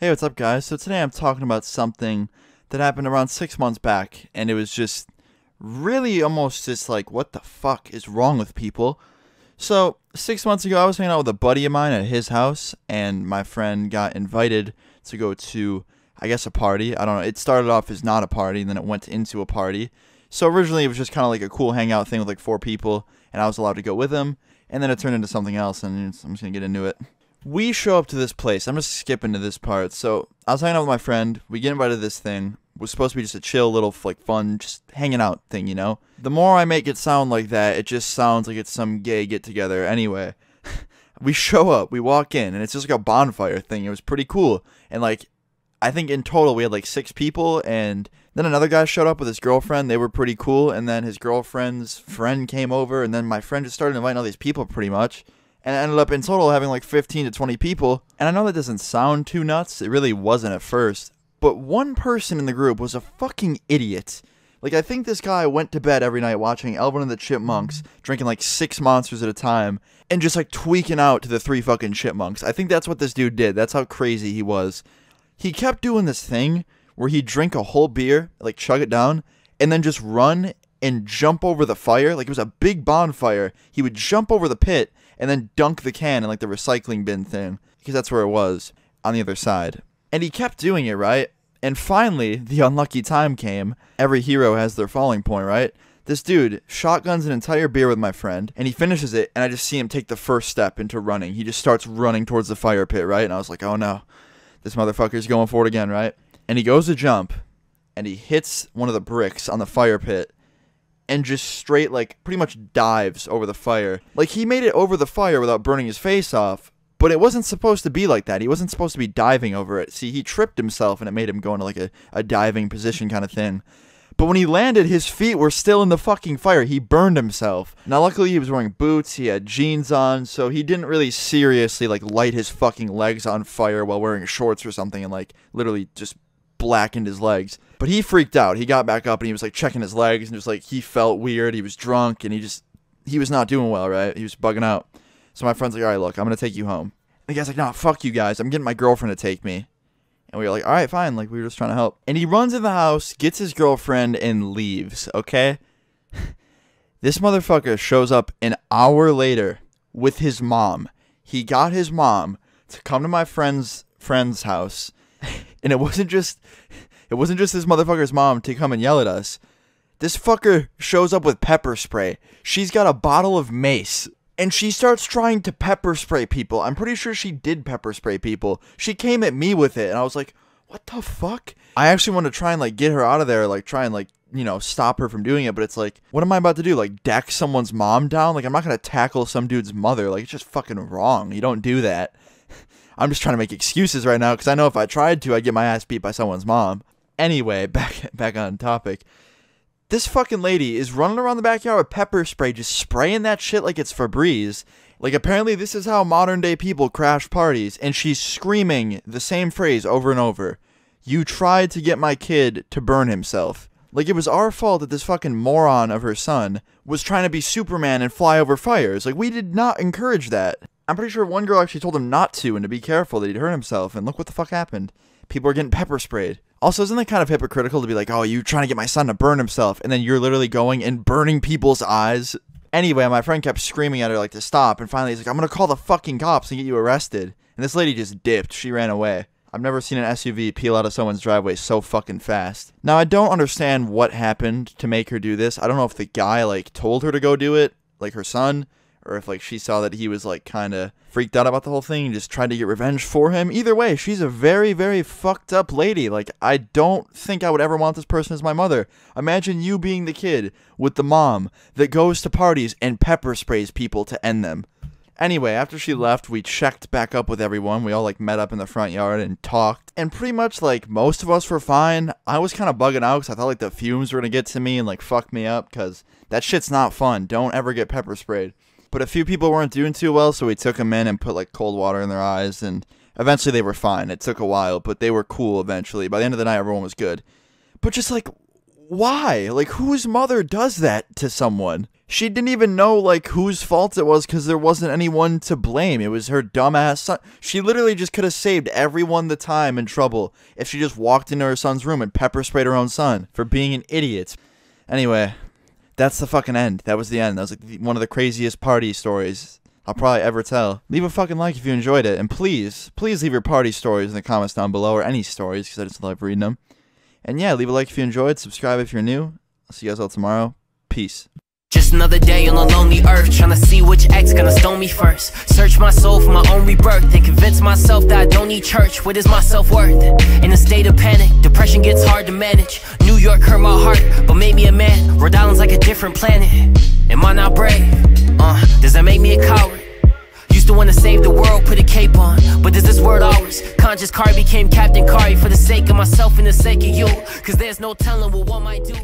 Hey, what's up, guys? So today I'm talking about something that happened around six months back, and it was just really almost just like, what the fuck is wrong with people? So, six months ago, I was hanging out with a buddy of mine at his house, and my friend got invited to go to, I guess, a party. I don't know. It started off as not a party, and then it went into a party. So, originally, it was just kind of like a cool hangout thing with like four people, and I was allowed to go with him, and then it turned into something else, and I'm just going to get into it we show up to this place. I'm just skipping to this part. So I was hanging out with my friend. We get invited to this thing. It was supposed to be just a chill little like fun, just hanging out thing, you know. The more I make it sound like that, it just sounds like it's some gay get together. Anyway, we show up, we walk in, and it's just like a bonfire thing. It was pretty cool, and like I think in total we had like six people, and then another guy showed up with his girlfriend. They were pretty cool, and then his girlfriend's friend came over, and then my friend just started inviting all these people pretty much and ended up in total having like 15 to 20 people. And I know that doesn't sound too nuts, it really wasn't at first, but one person in the group was a fucking idiot. Like, I think this guy went to bed every night watching Alvin and the Chipmunks, drinking like six monsters at a time, and just like tweaking out to the three fucking chipmunks. I think that's what this dude did. That's how crazy he was. He kept doing this thing where he'd drink a whole beer, like chug it down, and then just run and jump over the fire. Like it was a big bonfire. He would jump over the pit and then dunk the can in like the recycling bin thing because that's where it was on the other side. And he kept doing it, right? And finally, the unlucky time came. Every hero has their falling point, right? This dude shotguns an entire beer with my friend, and he finishes it, and I just see him take the first step into running. He just starts running towards the fire pit, right? And I was like, oh no, this motherfucker's going for it again, right? And he goes to jump, and he hits one of the bricks on the fire pit, and just straight like pretty much dives over the fire. Like he made it over the fire without burning his face off, but it wasn't supposed to be like that. He wasn't supposed to be diving over it. See, he tripped himself and it made him go into like a, a diving position kind of thing. But when he landed, his feet were still in the fucking fire. He burned himself. Now, luckily, he was wearing boots. He had jeans on, so he didn't really seriously like light his fucking legs on fire while wearing shorts or something, and like literally just blackened his legs. But he freaked out. He got back up and he was like checking his legs and just like he felt weird. He was drunk and he just he was not doing well, right? He was bugging out. So my friend's like, all right, look, I'm gonna take you home. And the guy's like, nah, fuck you guys. I'm getting my girlfriend to take me. And we were like, all right, fine. Like we were just trying to help. And he runs in the house, gets his girlfriend, and leaves. Okay. this motherfucker shows up an hour later with his mom. He got his mom to come to my friend's friend's house and it wasn't just it wasn't just this motherfucker's mom to come and yell at us. This fucker shows up with pepper spray. She's got a bottle of mace and she starts trying to pepper spray people. I'm pretty sure she did pepper spray people. She came at me with it and I was like, "What the fuck?" I actually want to try and like get her out of there, like try and like, you know, stop her from doing it, but it's like, what am I about to do? Like deck someone's mom down? Like I'm not going to tackle some dude's mother. Like it's just fucking wrong. You don't do that. I'm just trying to make excuses right now because I know if I tried to, I'd get my ass beat by someone's mom. Anyway, back back on topic. This fucking lady is running around the backyard with pepper spray, just spraying that shit like it's Febreze. Like apparently this is how modern day people crash parties, and she's screaming the same phrase over and over. You tried to get my kid to burn himself. Like it was our fault that this fucking moron of her son was trying to be Superman and fly over fires. Like we did not encourage that. I'm pretty sure one girl actually told him not to and to be careful that he'd hurt himself, and look what the fuck happened. People are getting pepper sprayed. Also, isn't that kind of hypocritical to be like, oh, you trying to get my son to burn himself, and then you're literally going and burning people's eyes? Anyway, my friend kept screaming at her like to stop, and finally he's like, I'm gonna call the fucking cops and get you arrested. And this lady just dipped. She ran away. I've never seen an SUV peel out of someone's driveway so fucking fast. Now, I don't understand what happened to make her do this. I don't know if the guy, like, told her to go do it, like her son, or if like she saw that he was like kind of freaked out about the whole thing and just tried to get revenge for him. Either way, she's a very very fucked up lady. Like I don't think I would ever want this person as my mother. Imagine you being the kid with the mom that goes to parties and pepper sprays people to end them. Anyway, after she left, we checked back up with everyone. We all like met up in the front yard and talked. And pretty much like most of us were fine. I was kind of bugging out because I thought like the fumes were gonna get to me and like fuck me up because that shit's not fun. Don't ever get pepper sprayed. But a few people weren't doing too well, so we took them in and put like cold water in their eyes, and eventually they were fine. It took a while, but they were cool eventually. By the end of the night, everyone was good. But just like, why? Like, whose mother does that to someone? she didn't even know like whose fault it was because there wasn't anyone to blame. It was her dumbass son. She literally just could have saved everyone the time and trouble if she just walked into her son's room and pepper sprayed her own son for being an idiot. Anyway, that's the fucking end. That was the end. That was like one of the craziest party stories I'll probably ever tell. Leave a fucking like if you enjoyed it, and please, please leave your party stories in the comments down below or any stories because I just love reading them. And yeah, leave a like if you enjoyed. Subscribe if you're new. I'll see you guys all tomorrow. Peace. Just another day on a lonely earth Trying to see which ex gonna stone me first Search my soul for my own rebirth And convince myself that I don't need church What is my self-worth? In a state of panic Depression gets hard to manage New York hurt my heart But made me a man Rhode Island's like a different planet Am I not brave? Uh, does that make me a coward? Used to wanna save the world, put a cape on But is this world ours? Conscious car became Captain Kari For the sake of myself and the sake of you Cause there's no telling what one might do